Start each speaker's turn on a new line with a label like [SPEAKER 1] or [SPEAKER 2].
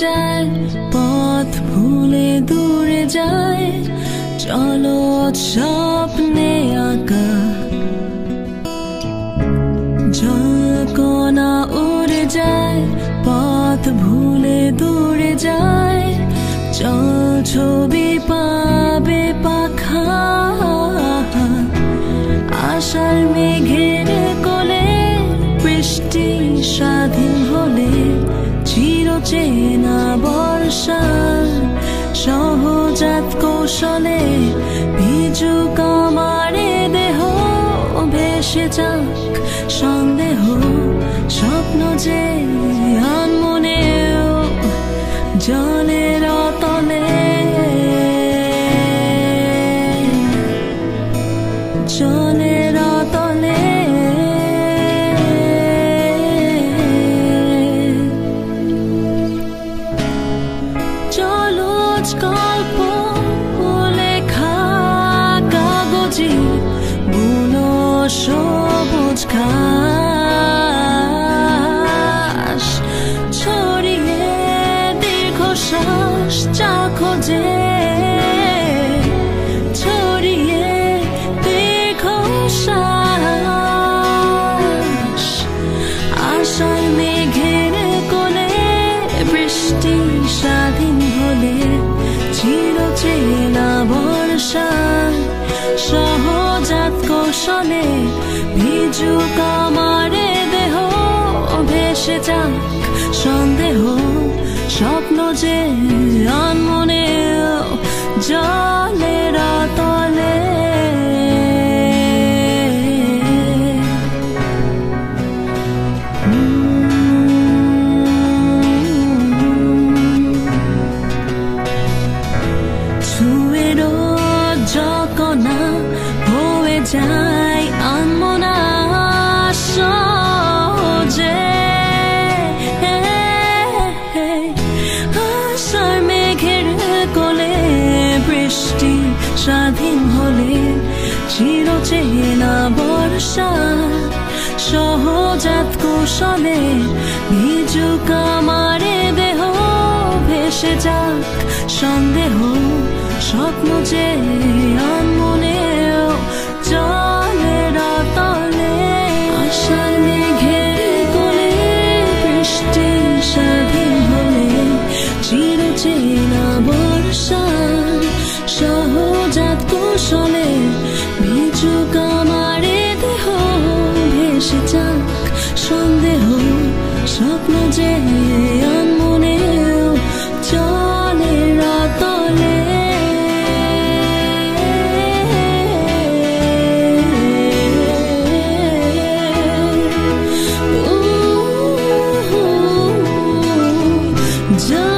[SPEAKER 1] যায়, পথ ভুলে দূরে যায়। চলো স্বপ্নে আঁকা। ঝলকনা উড়ে যায়, পথ ভুলে দূরে যায়। চল ছবি পাবে পাখা। আশার মেঘের চিরচেনা বর্ষার সহজাত কৌশলে ভিজু কামারে দেহ ভেসে যাক সন্দেহ স্বপ্ন যে কাগজি বুনো সবুজ ঘাস। ছড়িয়ে দীর্ঘশ্বাস চা খোঁজে, ছড়িয়ে দীর্ঘশ্বাস। আশার মেঘের কোলে বৃষ্টি স্বাধীন হলে চিরচেনা বর্ষা ভেসে যাক সন্দেহ স্বপ্ন যে মেঘের কোলে বৃষ্টি স্বাধীন হলে চিরচেনা বর্ষা, সহজাত কৌশলে ভিজু কামারে দেহ ভেসে যাক সন্দেহ, স্বপ্ন যে আশার মেঘের কোলে বৃষ্টি স্বাধীন হলে চেনা বর্ষা সহজাত কৌশলে ভিজুক আমারে দেহ ভেসে যাক। সন্দেহ, স্বপ্ন যে আনমনেও চলে রাতলে। Just